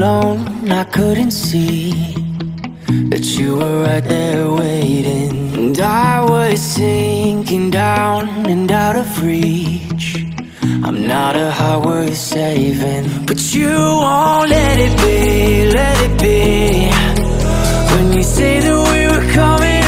alone, I couldn't see that you were right there waiting. And I was sinking down and out of reach. I'm not a heart worth saving, but you won't let it be, let it be. When you say that we were coming.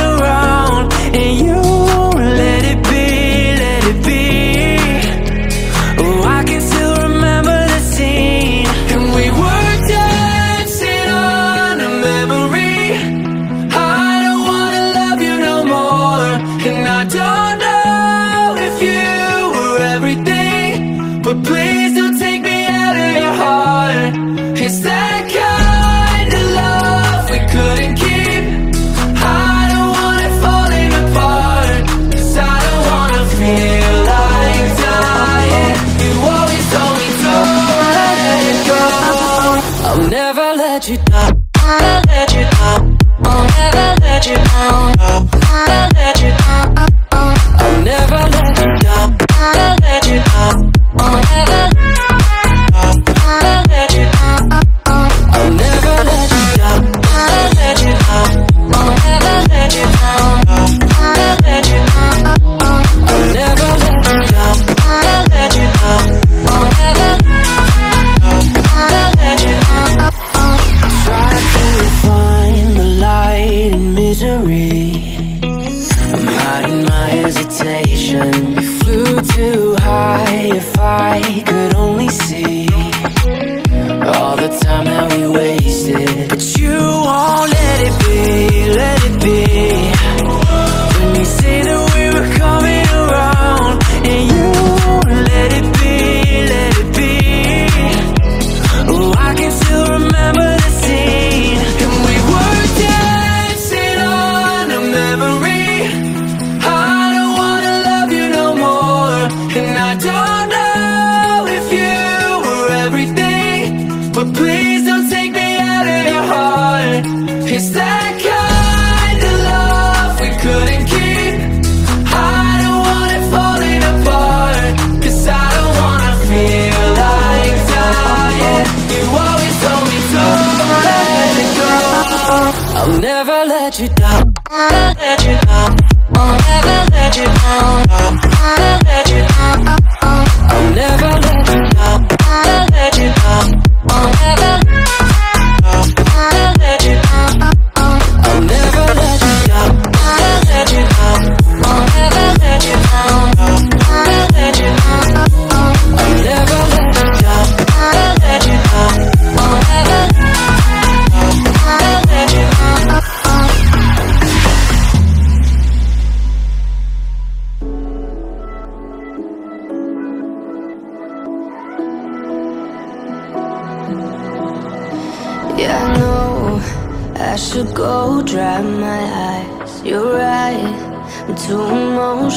tu tapes. I can still remember never let you down. I'll let you down. I'll never let you down. I'll let you down. I'll never let you down. I'll let you down. I'll never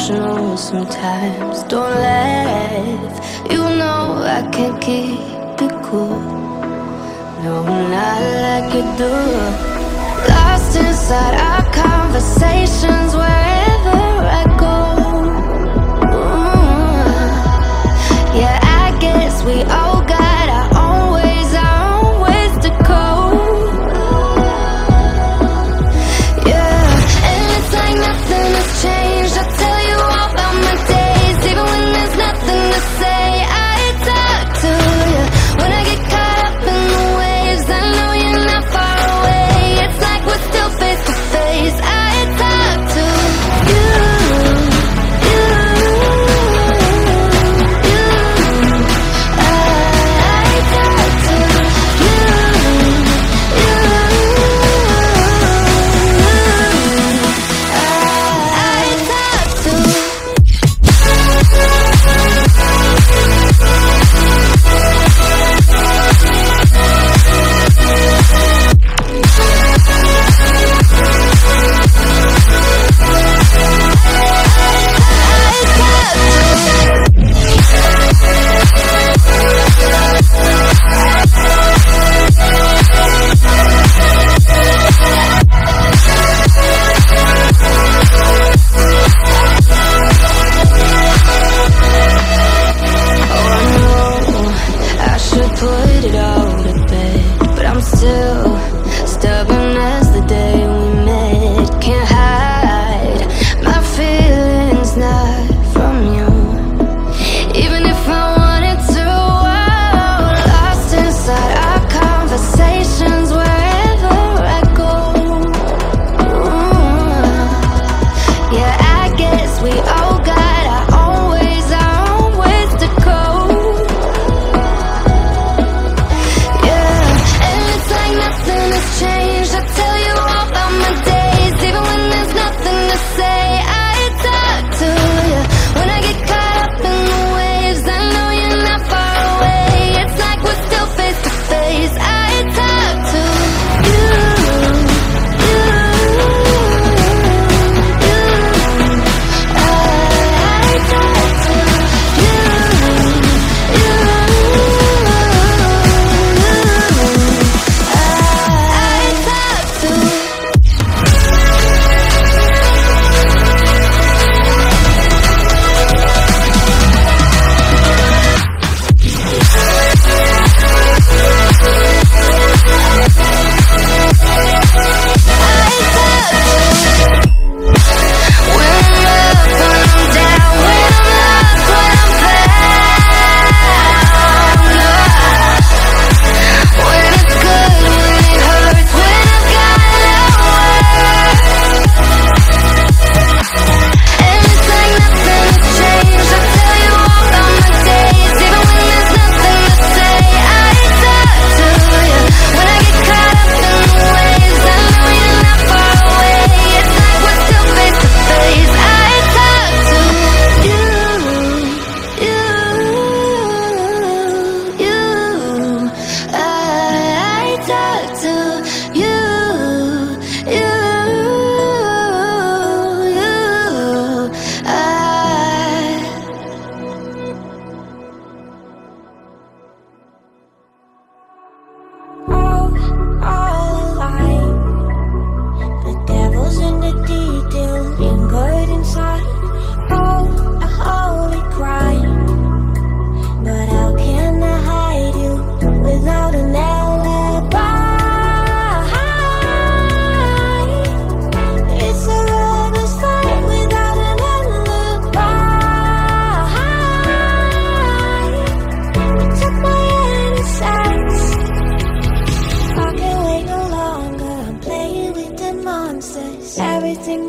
emotional sometimes. Don't laugh, you know I can't keep it cool. No, not like you do. Lost inside our conversations.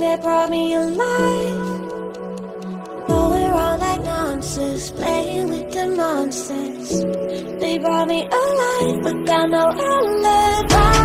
that brought me alive Know we're all like monsters, playing with the monsters. They brought me alive, but I no I'll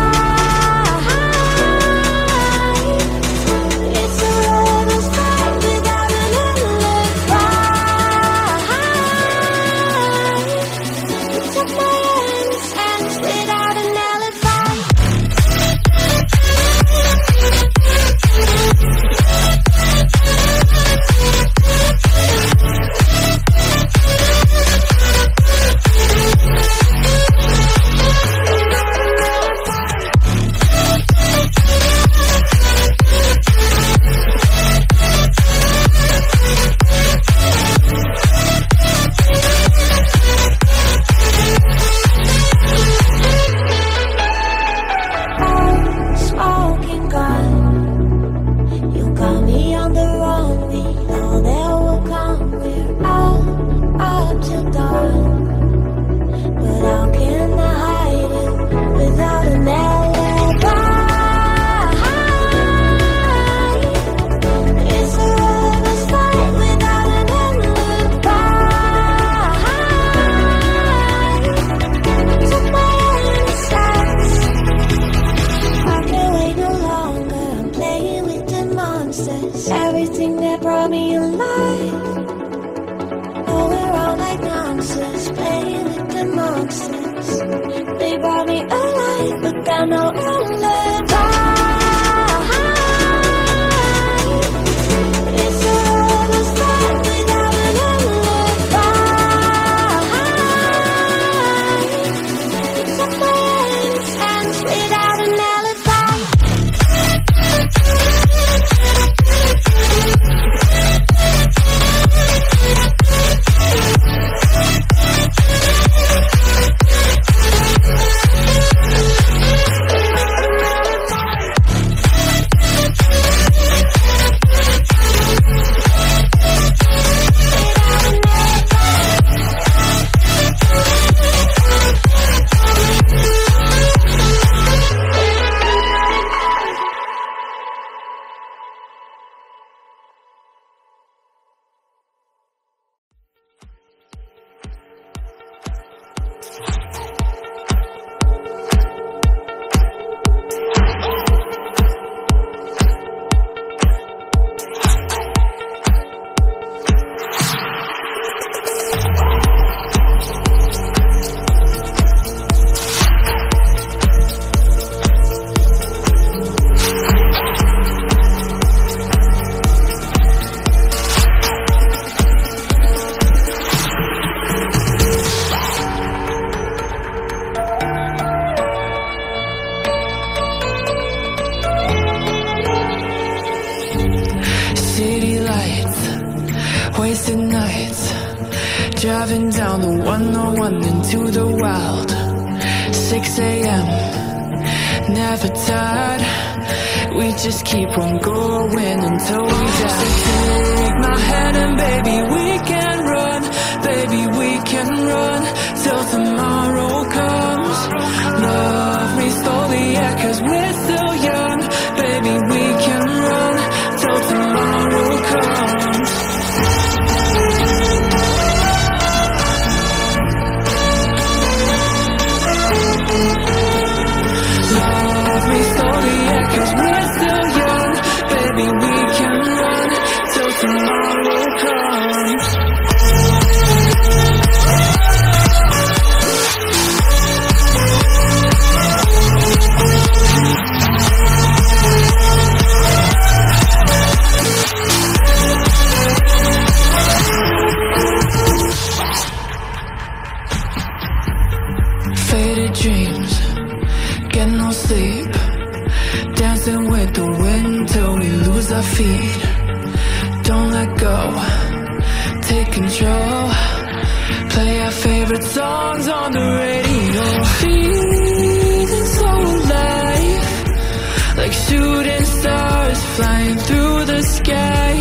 I know. keep on come. control. Play our favorite songs on the radio. Feeling so alive, like shooting stars flying through the sky.